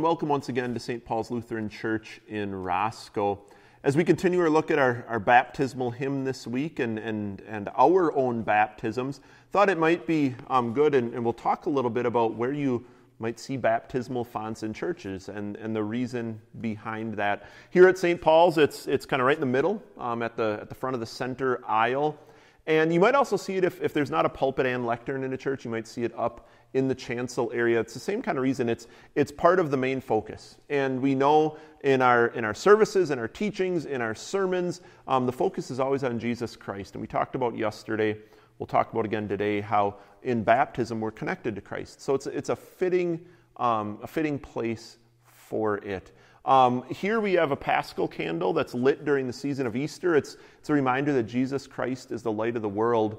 And welcome once again to St. Paul's Lutheran Church in Roscoe. As we continue our look at our, our baptismal hymn this week and, and, and our own baptisms, thought it might be um, good, and, and we'll talk a little bit about where you might see baptismal fonts in churches and, and the reason behind that. Here at St. Paul's, it's, it's kind of right in the middle, um, at, the, at the front of the center aisle. And you might also see it if, if there's not a pulpit and lectern in a church, you might see it up in the chancel area. It's the same kind of reason. It's, it's part of the main focus. And we know in our, in our services, in our teachings, in our sermons, um, the focus is always on Jesus Christ. And we talked about yesterday, we'll talk about again today, how in baptism we're connected to Christ. So it's, it's a, fitting, um, a fitting place for it. Um, here we have a paschal candle that's lit during the season of Easter. It's, it's a reminder that Jesus Christ is the light of the world.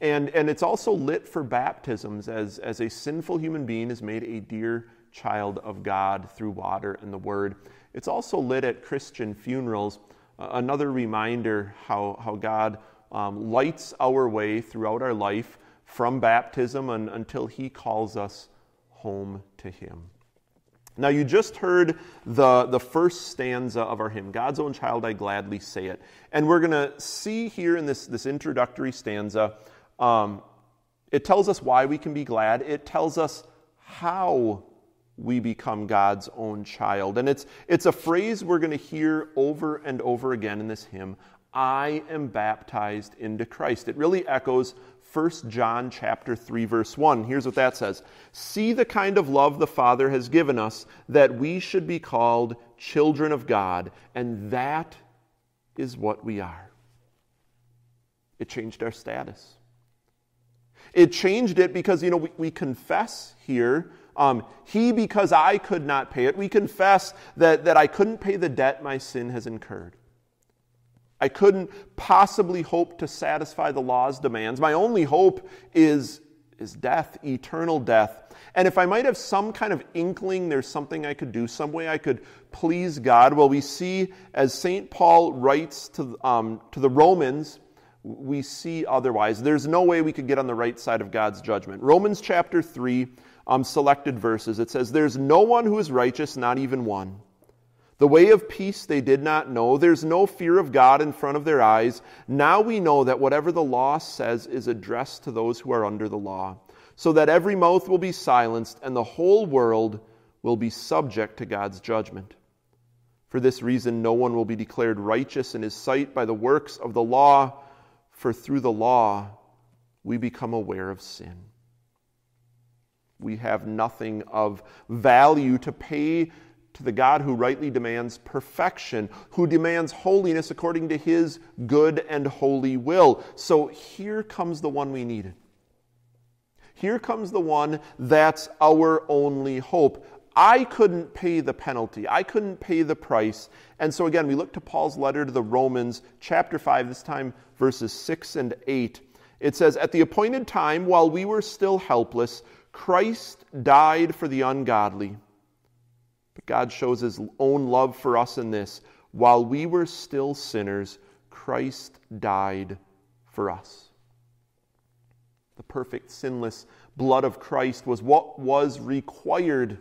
And, and it's also lit for baptisms as, as a sinful human being is made a dear child of God through water and the Word. It's also lit at Christian funerals, uh, another reminder how, how God um, lights our way throughout our life from baptism and, until He calls us home to Him. Now, you just heard the, the first stanza of our hymn, God's Own Child, I Gladly Say It. And we're going to see here in this, this introductory stanza um, it tells us why we can be glad. It tells us how we become God's own child. And it's, it's a phrase we're going to hear over and over again in this hymn I am baptized into Christ. It really echoes 1 John chapter 3 verse 1. Here's what that says. See the kind of love the Father has given us that we should be called children of God, and that is what we are. It changed our status. It changed it because, you know, we, we confess here, um, He because I could not pay it. We confess that, that I couldn't pay the debt my sin has incurred. I couldn't possibly hope to satisfy the law's demands. My only hope is, is death, eternal death. And if I might have some kind of inkling there's something I could do, some way I could please God, well, we see as St. Paul writes to, um, to the Romans, we see otherwise. There's no way we could get on the right side of God's judgment. Romans chapter 3, um, selected verses, it says, There's no one who is righteous, not even one. The way of peace they did not know. There's no fear of God in front of their eyes. Now we know that whatever the law says is addressed to those who are under the law, so that every mouth will be silenced and the whole world will be subject to God's judgment. For this reason, no one will be declared righteous in his sight by the works of the law for through the law, we become aware of sin. We have nothing of value to pay to the God who rightly demands perfection, who demands holiness according to his good and holy will. So here comes the one we needed. Here comes the one that's our only hope. I couldn't pay the penalty. I couldn't pay the price. And so again, we look to Paul's letter to the Romans, chapter 5, this time verses 6 and 8. It says, At the appointed time, while we were still helpless, Christ died for the ungodly. But God shows his own love for us in this. While we were still sinners, Christ died for us. The perfect, sinless blood of Christ was what was required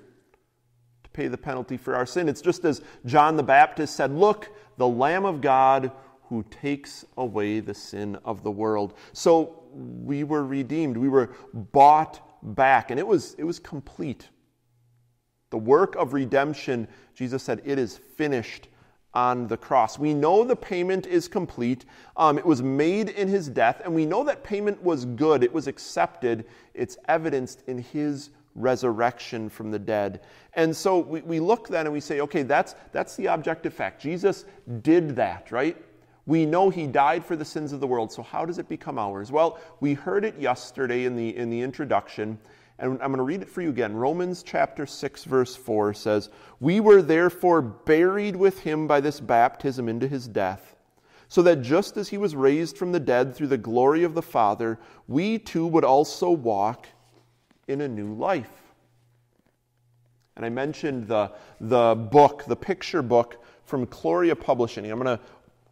to pay the penalty for our sin. It's just as John the Baptist said, Look, the Lamb of God who takes away the sin of the world. So we were redeemed, we were bought back, and it was, it was complete. The work of redemption, Jesus said, it is finished on the cross. We know the payment is complete. Um, it was made in his death, and we know that payment was good. It was accepted. It's evidenced in his resurrection from the dead. And so we, we look then and we say, okay, that's, that's the objective fact. Jesus did that, right? We know he died for the sins of the world, so how does it become ours? Well, we heard it yesterday in the, in the introduction, and I'm going to read it for you again. Romans chapter 6, verse 4 says, We were therefore buried with him by this baptism into his death, so that just as he was raised from the dead through the glory of the Father, we too would also walk in a new life. And I mentioned the, the book, the picture book from Kloria Publishing. I'm going to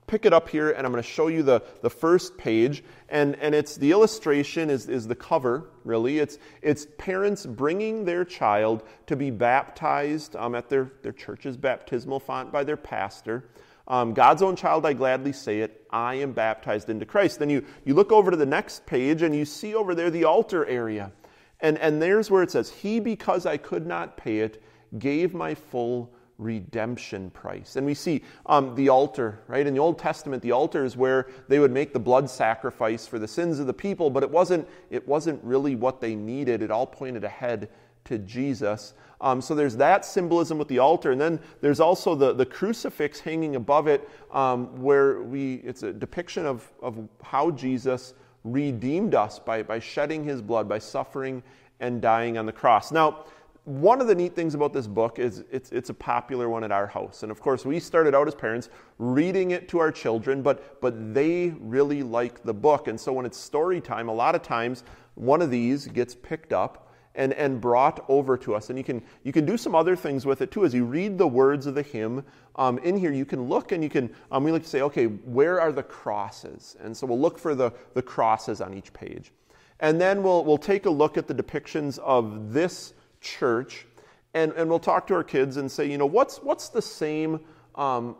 pick it up here and I'm going to show you the, the first page. And, and it's the illustration is, is the cover, really. It's, it's parents bringing their child to be baptized um, at their, their church's baptismal font by their pastor. Um, God's own child, I gladly say it, I am baptized into Christ. Then you, you look over to the next page and you see over there the altar area. And, and there's where it says, He, because I could not pay it, gave my full redemption price. And we see um, the altar, right? In the Old Testament, the altar is where they would make the blood sacrifice for the sins of the people, but it wasn't, it wasn't really what they needed. It all pointed ahead to Jesus. Um, so there's that symbolism with the altar, and then there's also the, the crucifix hanging above it, um, where we it's a depiction of, of how Jesus redeemed us by, by shedding his blood, by suffering and dying on the cross. Now, one of the neat things about this book is it's, it's a popular one at our house. And of course, we started out as parents reading it to our children, but, but they really like the book. And so when it's story time, a lot of times one of these gets picked up and, and brought over to us. And you can, you can do some other things with it too. As you read the words of the hymn um, in here, you can look and you can, um, we like to say, okay, where are the crosses? And so we'll look for the, the crosses on each page. And then we'll, we'll take a look at the depictions of this church and, and we'll talk to our kids and say, you know, what's, what's the same um,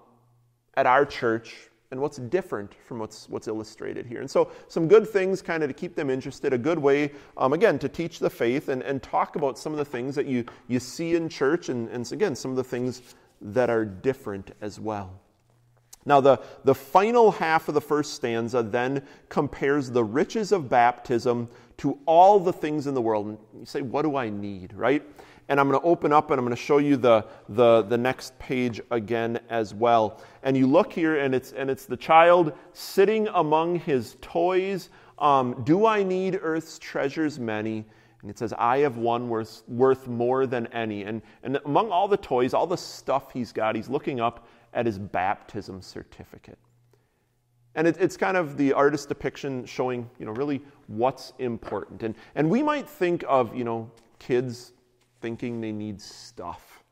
at our church and what's different from what's, what's illustrated here. And so, some good things kind of to keep them interested, a good way, um, again, to teach the faith and, and talk about some of the things that you, you see in church, and, and again, some of the things that are different as well. Now, the, the final half of the first stanza then compares the riches of baptism to all the things in the world. And you say, What do I need, right? and I'm going to open up and I'm going to show you the, the, the next page again as well. And you look here, and it's, and it's the child sitting among his toys. Um, Do I need earth's treasures many? And it says, I have one worth, worth more than any. And, and among all the toys, all the stuff he's got, he's looking up at his baptism certificate. And it, it's kind of the artist depiction showing, you know, really what's important. And, and we might think of, you know, kids thinking they need stuff.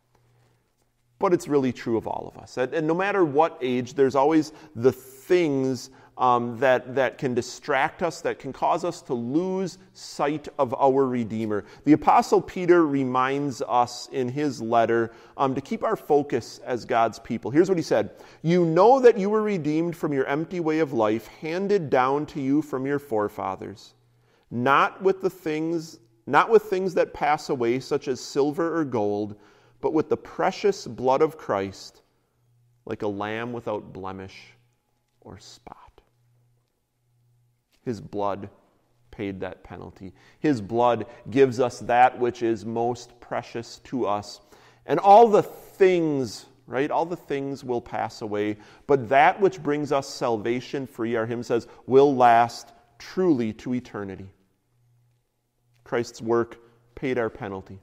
But it's really true of all of us. And, no matter what age, there's always the things um, that, that can distract us, that can cause us to lose sight of our Redeemer. The Apostle Peter reminds us in his letter um, to keep our focus as God's people. Here's what he said You know that you were redeemed from your empty way of life, handed down to you from your forefathers, not with the things not with things that pass away, such as silver or gold, but with the precious blood of Christ, like a lamb without blemish or spot. His blood paid that penalty. His blood gives us that which is most precious to us. And all the things, right, all the things will pass away, but that which brings us salvation free, our hymn says, will last truly to eternity. Christ's work paid our penalty,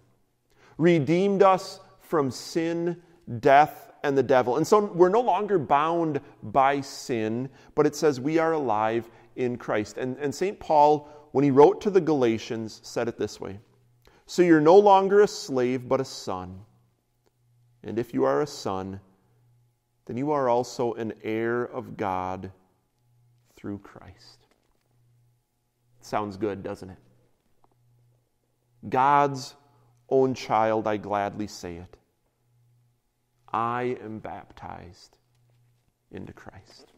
redeemed us from sin, death, and the devil. And so we're no longer bound by sin, but it says we are alive in Christ. And, and St. Paul, when he wrote to the Galatians, said it this way So you're no longer a slave, but a son. And if you are a son, then you are also an heir of God through Christ. Sounds good, doesn't it? God's own child, I gladly say it. I am baptized into Christ.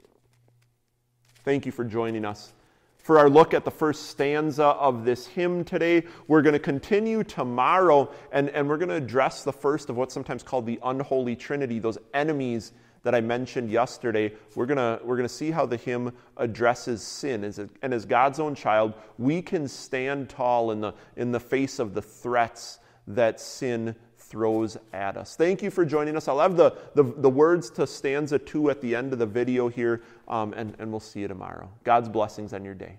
Thank you for joining us. For our look at the first stanza of this hymn today, we're going to continue tomorrow and, and we're going to address the first of what's sometimes called the unholy trinity, those enemies that I mentioned yesterday, we're going we're to see how the hymn addresses sin. And as God's own child, we can stand tall in the, in the face of the threats that sin throws at us. Thank you for joining us. I'll have the, the, the words to stanza two at the end of the video here, um, and, and we'll see you tomorrow. God's blessings on your day.